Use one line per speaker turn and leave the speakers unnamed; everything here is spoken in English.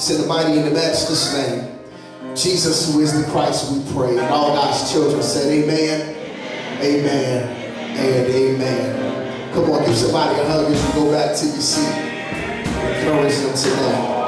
It's in the mighty and the matchless name. Jesus, who is the Christ, we pray. And all God's children said, Amen, Amen, and Amen. Come on, give somebody a hug as you go back to your seat. Encourage them today.